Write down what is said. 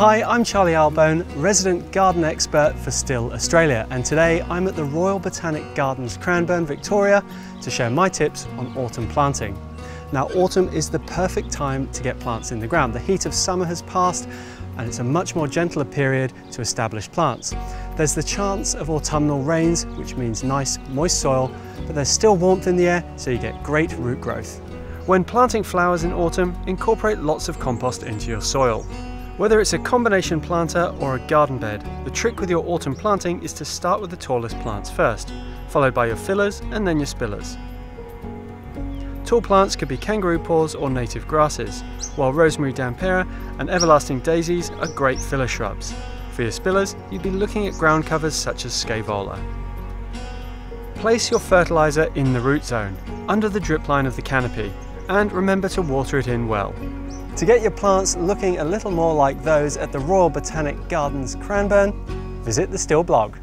Hi, I'm Charlie Albone, resident garden expert for STIHL Australia, and today I'm at the Royal Botanic Gardens Cranbourne, Victoria, to share my tips on autumn planting. Now, autumn is the perfect time to get plants in the ground. The heat of summer has passed, and it's a much more gentler period to establish plants. There's the chance of autumnal rains, which means nice, moist soil, but there's still warmth in the air, so you get great root growth. When planting flowers in autumn, incorporate lots of compost into your soil. Whether it's a combination planter or a garden bed, the trick with your autumn planting is to start with the tallest plants first, followed by your fillers and then your spillers. Tall plants could be kangaroo paws or native grasses, while rosemary dampiera and everlasting daisies are great filler shrubs. For your spillers, you'd be looking at ground covers such as scaevola. Place your fertiliser in the root zone, under the drip line of the canopy, and remember to water it in well. To get your plants looking a little more like those at the Royal Botanic Gardens Cranbourne, visit the STIHL blog.